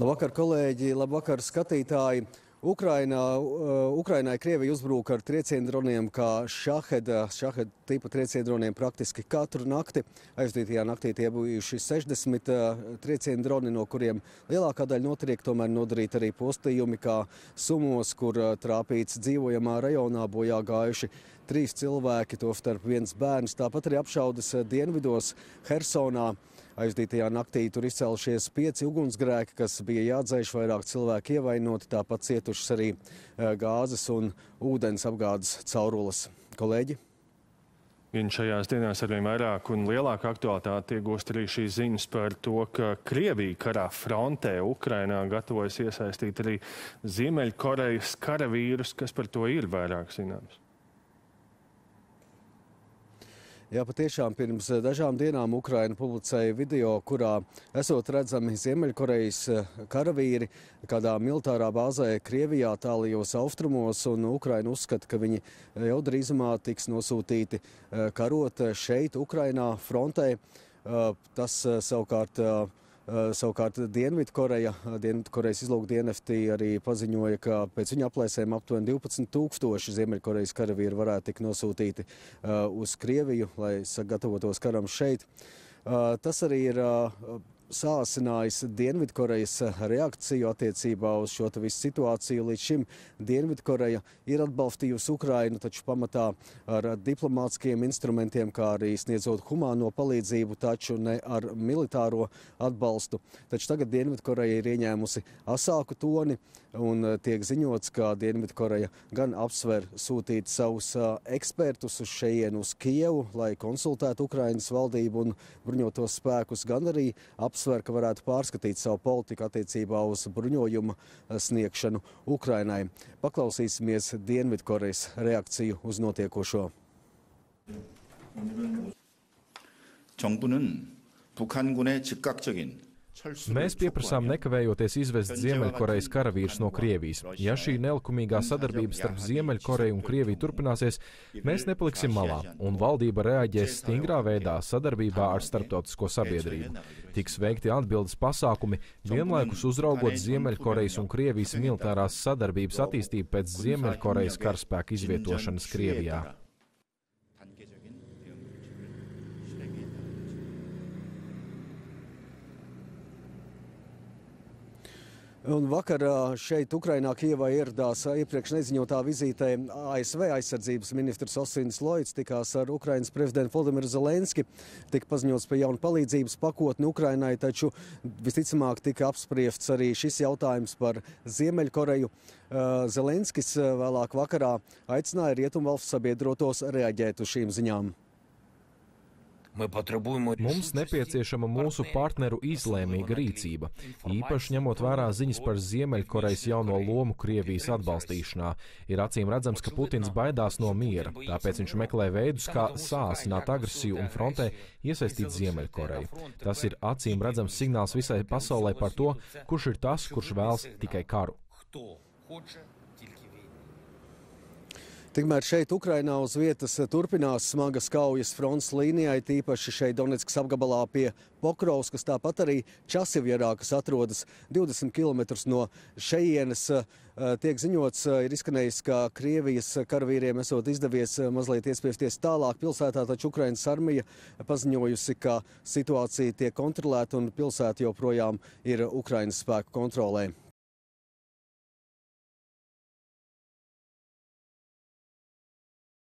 Labvakar, kolēģi! Labvakar, skatītāji! Ukrainā, uh, Ukrainai Krievija uzbruka ar trieciendroniem, kā šaheda, šaheda tipa trieciendroniem praktiski katru nakti. Aizdītajā naktī tie bijuši 60 uh, trieciendroni, no kuriem lielākā daļa notriek tomēr nodarīt arī postījumi, kā sumos, kur uh, trāpīts dzīvojamā rajonā bojā gājuši trīs cilvēki, to starp viens bērns. Tāpat arī apšaudas dienvidos Hersonā. Aizdītajā naktī tur izcēlušies pieci ugunsgrēki, kas bija jādzēš, vairāk cilvēki ievainoti, tāpat cietušas arī gāzes un ūdens apgādes caurulas. Kolēģi? Vien šajās dienās arvien vairāk un lielāka aktualitāte iegūst arī šīs ziņas par to, ka Krievija karā frontē Ukrainā gatavojas iesaistīt arī Ziemeļkorejas karavīrus, kas par to ir vairāk zināms. Jā, patiešām pirms eh, dažām dienām Ukraina publicēja video, kurā esot redzami Ziemeļkorejas eh, karavīri kādā militārā bāzē Krievijā tālajos austrumos, un Ukraina uzskata, ka viņi jau drīzumā tiks nosūtīti eh, karot šeit, Ukrainā, frontē. Tas savukārt Eh, savukārt Dienvidkoreja, Dienvidkorejas izlūkdienesti arī paziņoja, ka pēc viņa aplēsēm aptuveni 12 tūkstoši Ziemeļkorejas karavīri varētu tikt nosūtīti eh, uz Krieviju, lai sagatavotos karam šeit. Eh, tas arī ir sāsinājis Dienvidkorejas reakciju attiecībā uz šo visu situāciju. Līdz šim Dienvidkoreja ir atbalstījusi Ukrainu, taču pamatā ar diplomātskiem instrumentiem, kā arī sniedzot humāno palīdzību, taču ne ar militāro atbalstu. Taču tagad Dienvidkoreja ir ieņēmusi asāku toni un tiek ziņots, ka Dienvidkoreja gan apsver sūtīt savus ekspertus uz šejienu uz Kievu, lai konsultētu Ukrainas valdību un bruņotos spēkus, gan arī apsver apsver, ka varētu pārskatīt savu politiku attiecībā uz bruņojuma eh, sniegšanu Ukrainai. Paklausīsimies Dienvidkorejas reakciju uz notiekošo. 정부는 북한군의 즉각적인 Mēs pieprasām nekavējoties izvest Ziemeļkorejas karavīrus no Krievijas. Ja šī nelikumīgā sadarbība starp Ziemeļkoreju un Krieviju turpināsies, mēs nepaliksim malā, un valdība reaģēs stingrā veidā sadarbībā ar starptautisko sabiedrību. Tiks veikti atbildes pasākumi, vienlaikus uzraugot Ziemeļkorejas un Krievijas militārās sadarbības attīstību pēc Ziemeļkorejas karaspēka izvietošanas Krievijā. Un vakar šeit, Ukrainā, Kievā ieradās iepriekš neziņotā vizītē ASV aizsardzības ministrs Osins Loits, tikās ar Ukrainas prezidentu Vladimiru Zelenski, tika paziņots par jaunu palīdzības pakotni Ukrainai, taču visticamāk tika apspriests arī šis jautājums par Ziemeļkoreju. Zelenskis vēlāk vakarā aicināja Rietumvalstu sabiedrotos reaģēt uz šīm ziņām. Mums nepieciešama mūsu partneru izlēmīga rīcība, īpaši ņemot vērā ziņas par Ziemeļkorejas jauno lomu Krievijas atbalstīšanā. Ir acīm redzams, ka Putins baidās no miera, tāpēc viņš meklē veidus, kā sāsināt agresiju un frontē iesaistīt Ziemeļkoreju. Tas ir acīm redzams signāls visai pasaulē par to, kurš ir tas, kurš vēlas tikai karu. Tikmēr šeit, Ukrainā, uz vietas turpinās smagas kaujas fronts līnijai, tīpaši šeit Donetskas apgabalā pie Pokrovskas, tāpat arī Časivjerā, kas atrodas 20 km no šejienes. Eh, tiek ziņots, eh, ir izskanējis, ka Krievijas karavīriem esot izdevies eh, mazliet iespiesties tālāk pilsētā, taču Ukrainas armija paziņojusi, ka situācija tiek kontrolēta un pilsēta joprojām ir Ukrainas spēku kontrolē.